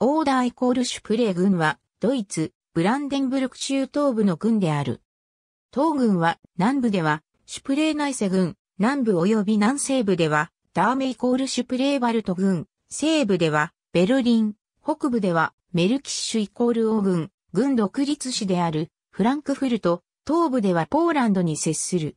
オーダーイコールシュプレー軍は、ドイツ、ブランデンブルク州東部の軍である。東軍は、南部では、シュプレー内セ軍、南部及び南西部では、ダーメイコールシュプレーバルト軍、西部では、ベルリン、北部では、メルキッシュイコールオ軍、軍独立市である、フランクフルト、東部ではポーランドに接する。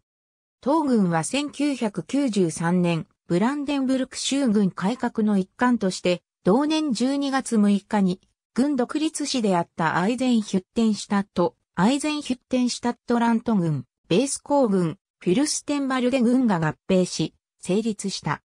東軍は1993年、ブランデンブルク州軍改革の一環として、同年12月6日に、軍独立市であったアイゼンヒュッテンシュタット、アイゼンヒュッテンシュタットラント軍、ベース工軍、フィルステンバルデ軍が合併し、成立した。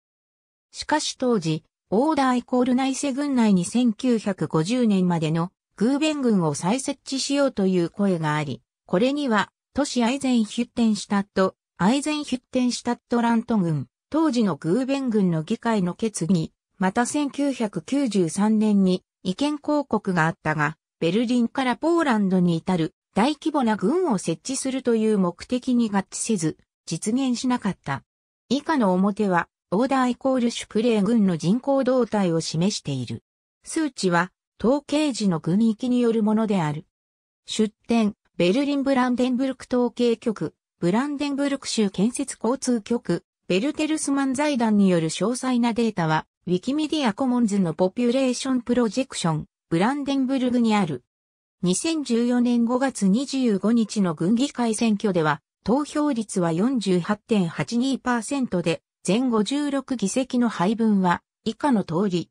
しかし当時、オーダーイコール内セ軍内に1950年までのグーベン軍を再設置しようという声があり、これには都市アイゼンヒュッテンシュタット、アイゼンヒュッテンシュタットラント軍、当時のグーベン軍の議会の決議、また1993年に意見広告があったが、ベルリンからポーランドに至る大規模な軍を設置するという目的に合致せず、実現しなかった。以下の表は、オーダーイコールシュプレー軍の人口動態を示している。数値は、統計時の軍域によるものである。出典、ベルリンブランデンブルク統計局、ブランデンブルク州建設交通局、ベルテルスマン財団による詳細なデータは、ウィキメディアコモンズのポピュレーションプロジェクション、ブランデンブルグにある。2014年5月25日の軍議会選挙では、投票率は48.82%で、全56議席の配分は、以下の通り。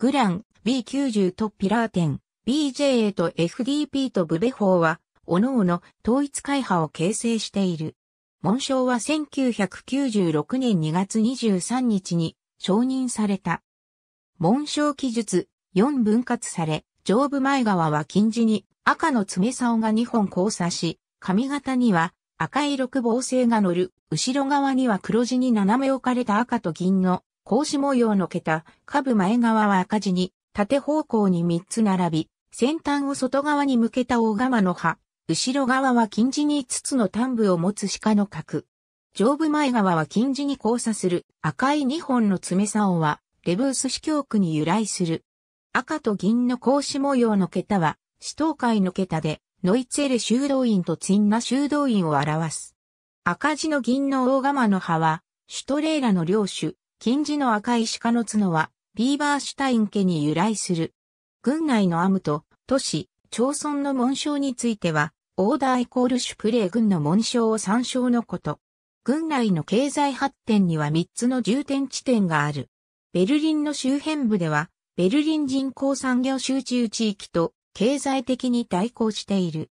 グラン、B90 とピラーテン、BJA と FDP とブベホーは、各々統一会派を形成している。紋章は1996年2月23日に承認された。紋章記述4分割され、上部前側は金地に赤の爪竿が2本交差し、髪型には赤い六芒星が乗る、後ろ側には黒地に斜め置かれた赤と銀の格子模様の桁、下部前側は赤字に縦方向に3つ並び、先端を外側に向けた大釜の葉、後ろ側は金地に5つの端部を持つ鹿の角。上部前側は金地に交差する赤い2本の爪竿は、レブース司教区に由来する。赤と銀の格子模様の桁は、死闘会の桁で、ノイツェレ修道院とツィンナ修道院を表す。赤字の銀の大釜の葉は、シュトレーラの領主、金字の赤い鹿の角は、ビーバーシュタイン家に由来する。軍内のアムと、都市、町村の紋章については、オーダーイコールシュプレー軍の紋章を参照のこと。軍内の経済発展には3つの重点地点がある。ベルリンの周辺部では、ベルリン人口産業集中地域と経済的に対抗している。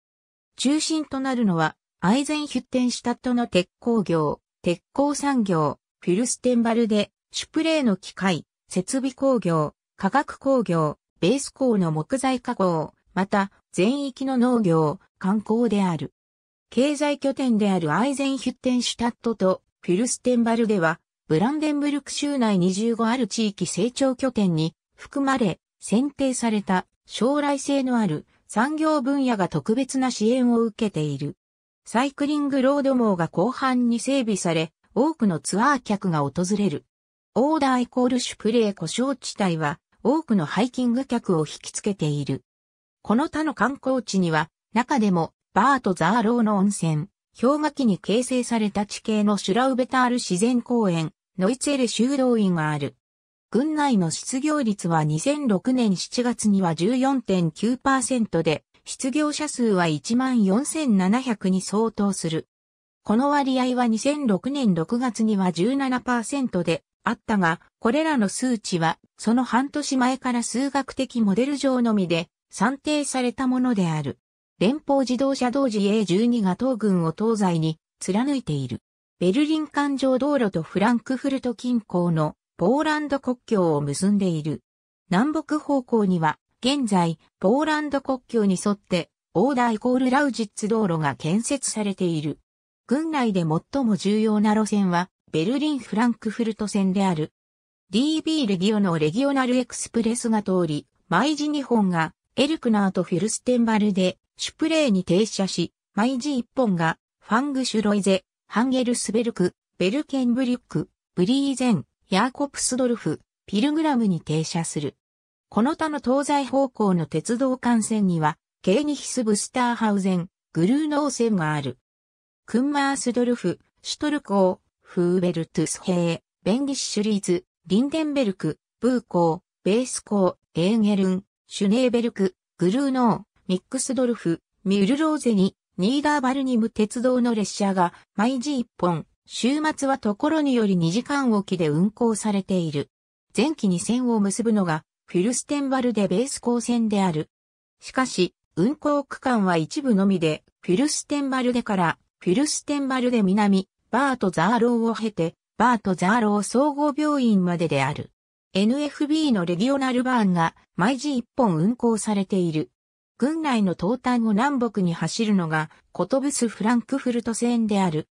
中心となるのは、アイゼンヒュッテンシュタットの鉄鋼業、鉄鋼産業、フィルステンバルデ、シュプレーの機械、設備工業、化学工業、ベース鋼の木材加工、また、全域の農業、観光である。経済拠点であるアイゼンヒュッテンシュタットとフィルステンバルでは、ブランデンブルク州内25ある地域成長拠点に含まれ、選定された将来性のある産業分野が特別な支援を受けている。サイクリングロード網が後半に整備され、多くのツアー客が訪れる。オーダーイコールシュプレー故障地帯は多くのハイキング客を引きつけている。この他の観光地には中でも、バート・ザーローの温泉、氷河期に形成された地形のシュラウベタール自然公園、ノイツェレ修道院がある。軍内の失業率は2006年7月には14.9%で、失業者数は14,700に相当する。この割合は2006年6月には17%であったが、これらの数値はその半年前から数学的モデル上のみで算定されたものである。連邦自動車道 GA12 が東軍を東西に貫いている。ベルリン環状道路とフランクフルト近郊のポーランド国境を結んでいる。南北方向には現在ポーランド国境に沿ってオーダーイコールラウジッツ道路が建設されている。軍内で最も重要な路線はベルリン・フランクフルト線である。DB レギオのレギオナルエクスプレスが通り、毎時2本がエルクナーとフィルステンバルでシュプレーに停車し、毎時1本がファングシュロイゼ、ハンゲルスベルク、ベルケンブリュック、ブリーゼン、ヤーコプスドルフ、ピルグラムに停車する。この他の東西方向の鉄道幹線には、ケーニヒスブスターハウゼン、グルーノー線がある。クンマースドルフ、シュトルコー、フーベルトゥスヘー、ベンリッシュリーズ、リンデンベルク、ブーコー、ベースコー、エーゲルン、シュネーベルク、グルーノー、ミックスドルフ、ミュルローゼに、ニーダーバルニム鉄道の列車が毎時1本、週末はところにより2時間おきで運行されている。前記二線を結ぶのがフィルステンバルデベースコー線である。しかし、運行区間は一部のみで、フィルステンバルデからフィルステンバルデ南、バートザーローを経て、バートザーロー総合病院までである。 NEB のレギオナルバーンが毎時一本運行されている。郡内の東端を南北に走るのがコトブスフランクフルト線である。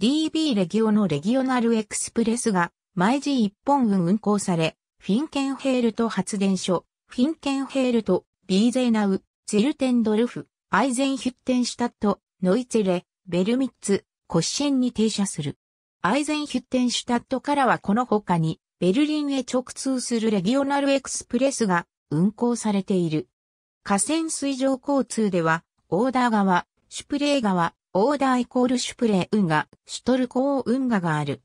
DB レギオのレギオナルエクスプレスが毎時一本運行され、フィンケンヘールト発電所、フィンケンヘールト、ビーゼナウ、ツィルテンドルフ、アイゼンヒュッテンシュタット、ノイツェレ、ベルミッツ、コッシェンに停車する。アイゼンヒュッテンシュタットからはこの他に、ベルリンへ直通するレギオナルエクスプレスが運行されている。河川水上交通では、オーダー川、シュプレー川、オーダーイコールシュプレー運河、シュトルコー運河がある。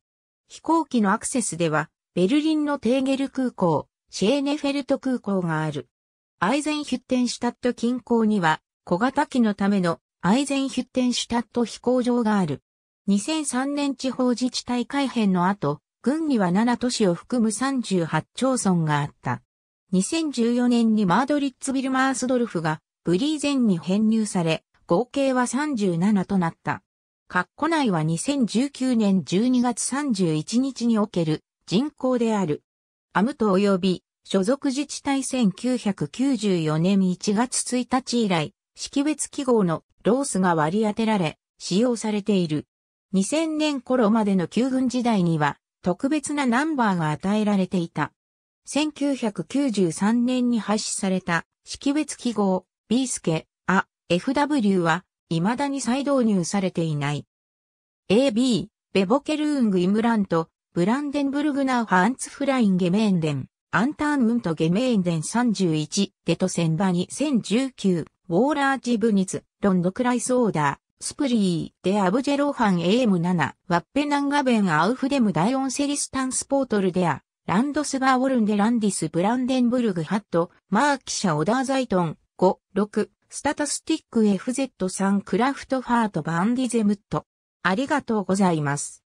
飛行機のアクセスでは、ベルリンのテーゲル空港、シェーネフェルト空港がある。アイゼンヒュッテンシュタット近郊には、小型機のためのアイゼンヒュッテンシュタット飛行場がある。2003年地方自治体改編の後、軍には7都市を含む38町村があった。2014年にマードリッツビルマースドルフがブリーゼンに編入され、合計は37となった。括弧内は2019年12月31日における人口である。アムト及び所属自治体1994年1月1日以来、識別記号のロースが割り当てられ、使用されている。2000年頃までの旧軍時代には、特別なナンバーが与えられていた。1993年に廃止された識別記号、ビースケ、あ、FW は未だに再導入されていない。AB、ベボケルーングイムラント、ブランデンブルグナウハンツフラインゲメーンデン、アンターンウントゲメーンデン31、デトセンバニ1019、ウォーラージブニツ、ロンドクライスオーダー、スプリー、デアブジェローハン AM7、ワッペナンガベンアウフデムダイオンセリスタンスポートルデア、ランドスバーウォルンデランディスブランデンブルグハット、マーキシャオダーザイトン、5、6、スタタスティック FZ3 クラフトファートバンディゼムット。ありがとうございます。